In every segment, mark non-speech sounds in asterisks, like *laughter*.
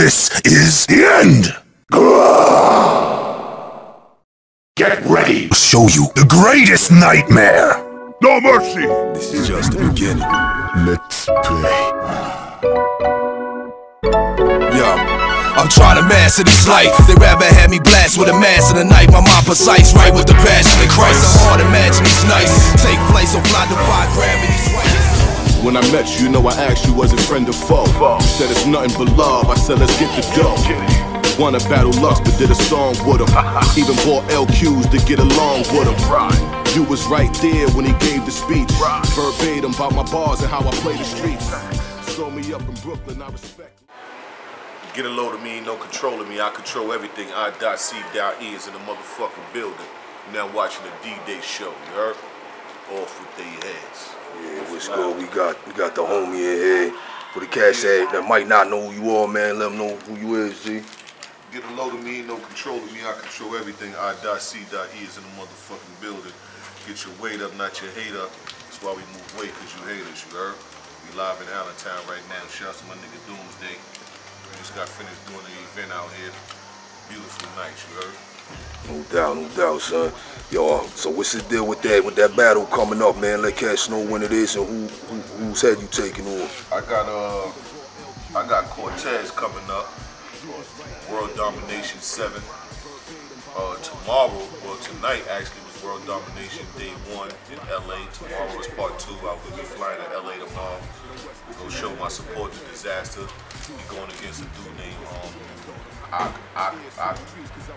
This is the end. Get ready. to Show you the greatest nightmare. No mercy. This is just the beginning. Let's play. Yo, I'm trying to master this life. They rather have me blast with a mask in the night. My mind precise, right with the passion of Christ. I'm hard imagine it's nice. Take flight so fly, defy gravity. When I met you, you know I asked you was it friend or foe. You said it's nothing but love. I said let's get the dough. Wanna battle lust, but did a song with him. *laughs* Even bought LQs to get along with him. You was right there when he gave the speech. Verbatim about my bars and how I play the streets. Saw me up in Brooklyn, I respect. Get a load of me, ain't no control of me. I control everything. I dot C dot E is in the motherfucking building. Now watching the D-Day show, you heard? Off with their heads. Yeah, what's good? We got we got the homie in here for the cash that, that might not know who you are, man. Let them know who you is, G. Get a load of me, ain't no control of me. I control everything. I dot C dot E is in the motherfucking building. Get your weight up, not your hate up. That's why we move weight, cause you haters, you heard? We live in Allentown right now. Shout out to my nigga Doomzday. We just got finished doing the event out here. Beautiful night, you heard? No doubt, no doubt, son. Yo, so what's the deal with that with that battle coming up, man? Let Cash know when it is and who, who whose head you taking on. I got uh I got Cortez coming up. World Domination 7. Uh tomorrow, well tonight actually was World Domination Day 1 in LA. Tomorrow is part two. I will be flying to LA tomorrow. Go show my support to Dizaster. Be going against a dude named um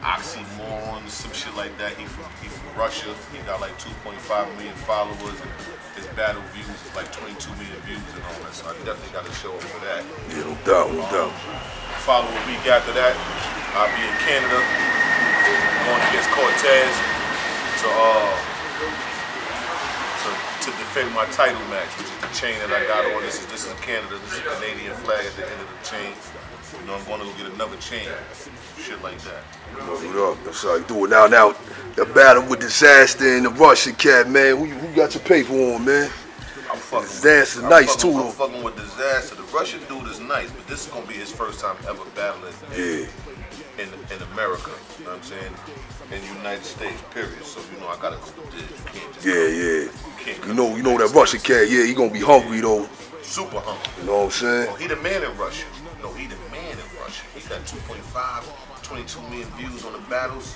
Oxxxymiron, some shit like that. He from he from Russia. He got like 2.5 million followers. And his battle views is like 22 million views and all that. So I definitely got to show up for that. Yeah, no doubt, no doubt. Follow a week after that, I'll be in Canada going against Cortez to uh to, defend my title match, which is the chain that I got on. This is this is Canada. This is a Canadian flag at the end of the chain. You know, I'm going to go get another chain, shit like that. What up? That's how you do it. Now, now, the battle with Dizaster and the Russian cat, man. Who, who got your paper on, man? I'm fucking. Dizaster nice, fucking- too, I'm fucking with Dizaster. The Russian dude is nice, but this is gonna be his first time ever battling Yeah. In in America. You know what I'm saying? In the United States, period. So you know I gotta go with this. You can't just Yeah, yeah. can't You know, you know that Russian cat, yeah, he gonna be hungry though. Super hungry. You know what I'm saying? Oh, he the man in Russia. No, he the man in Russia. He got 2.5, 22 million views on the battles.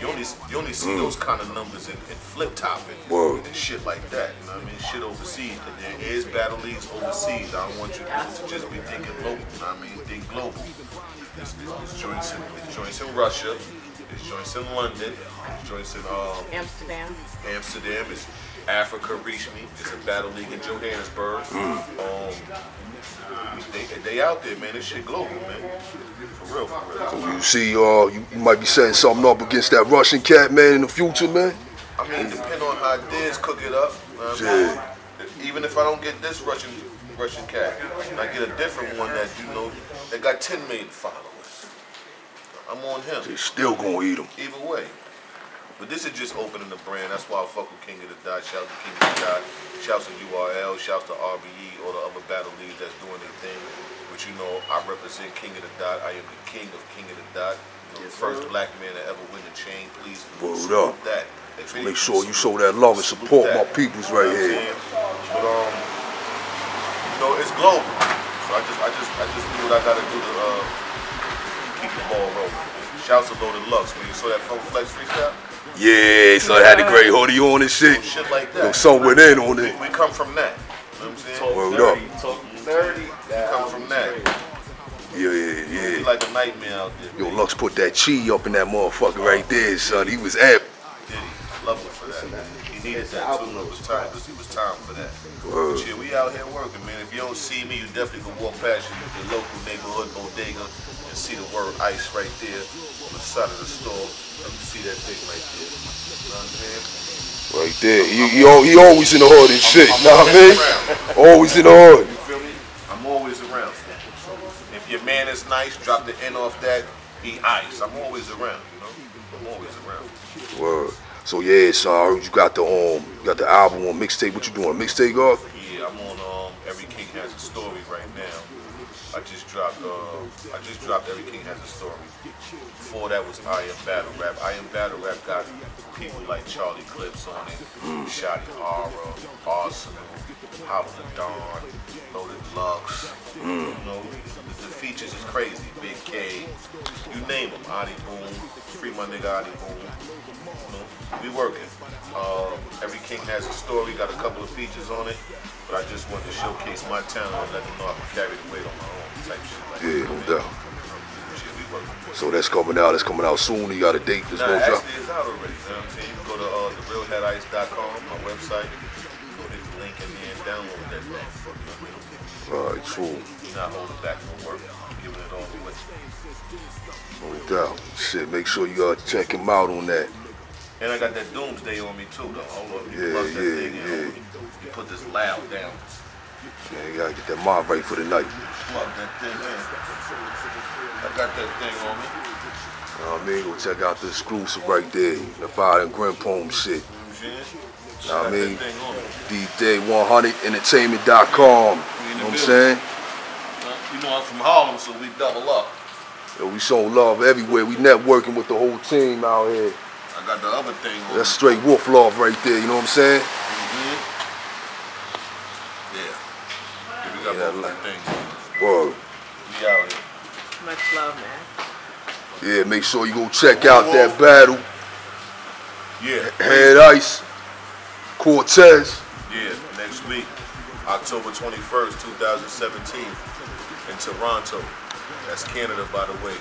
You only you only see those kind of numbers in, in FlipTop and, Mm. And shit like that. You know what I mean? Shit overseas. There is battle leagues overseas. I don't want you to just be thinking local. You know what I mean? Think global. It's, it's, it's joints in it's joints in Russia. It's joints in London. It's joints in um, Amsterdam. Amsterdam. It's Africa Reach Me. It's a battle league in Johannesburg. Um, they, they out there, man. This shit global, man. For real, for real. So you see, uh, you, you might be setting something up against that Russian cat, man, in the future, man. I mean, depending on how Diz cook it up. you know what I mean? Even if I don't get this Russian Russian cat, I get a different one that you know that got 10 million followers. I'm on him. They still gonna eat him. Either way. But this is just opening the brand. That's why I fuck with King of the Dot. Shout out to King of the Dot. Shouts to URL. Shouts to RBE or the other battle leagues that's doing their thing. But you know, I represent King of the Dot. I am the king of King of the Dot. You know, the first black man to ever win the chain. Please Word up. that. If Make sure you show that love and support that. my peoples right You know here. saying? But um, you know, it's global. So I just, I just, I just do what I gotta do to uh, keep the ball rolling. Shouts to Loaded Lux. When you saw that Funk Flex freestyle, Yeah, so I had a great hoodie on and shit. shit like Yo, that. somewhere in on it. we come from that. You know what I'm saying? Word up. We come from that. Yeah, We yeah, yeah. like a nightmare out there. Yo, Lux put that chi up in that motherfucker right there, son. He was apt. Did he? Love him for that. He needed that too. It was time. Because it was time for that. Word. But yeah, we out here working, man. If you don't see me, you definitely can walk past your, your local neighborhood bodega and see the word ice right there on the side of the store. Let me see that thing right there. You know what I'm saying? Right there. He, he, he always in the hood and shit. I'm Know what I mean? Always in the hood. You feel me? I'm always around. If your man is nice, drop the N off that, he ice. I'm always around, you know? I'm always around. Word. So yeah, son, I heard you got the um, you got the album on mixtape. What you doing? Mixtape off? Yeah, I'm on um Every King Has a Story right now. I just dropped uh I just dropped Every King Has a Story. Before that was I Am Battle Rap. I Am Battle Rap got people like Charlie Clips on it, mm. Shotty Horroh, Arsonal, Hollow Dawn, Loaded Lux. Mm. You know, the, the, features is crazy. Big K, you name them. Adi Boom, free my nigga Adi Boom. You know, we working. Uh, Every King Has a Story, got a couple of features on it. But I just wanted to showcase my talent and let them know I can carry the weight on my own type shit. Like yeah, no doubt. So that's coming out. That's coming out soon. You got a date? This nah, actually, drop? it's out already. You know what I'm saying? You can go to uh, therealheadice.com, my website. Go hit the link and download that thing. All right, true. Not holding back no work. Giving it all away. No doubt. Shit, make sure you uh, check him out on that. And I got that Doomzday on me too, though. You yeah, plug that yeah, thing in. Yeah. You put this loud down. Yeah, you gotta get that mob right for the night. Plug that thing in. I got that thing on me. You know what I mean? Go check out the exclusive right there. The Fire and Grim Poem shit. You know what I mean? DJ100entertainment.com. You know what I'm saying? You know I'm from Harlem, so we double up. Yo, we show love everywhere. We networking with the whole team out here. I got the other thing on. That's straight wolf love right there, you know what I'm saying? Mm-hmm. Yeah. We got yeah, both things. Word. We out here. Much love, man. Yeah, make sure you go check out that battle. Yeah. Head Ice. Cortez. Yeah, next week. October 21st, 2017 in Toronto. That's Canada, by the way.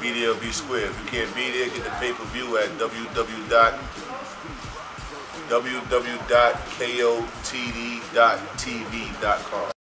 Be there be square. If you can't be there, get the pay-per-view at www.www.kotd.tv.com.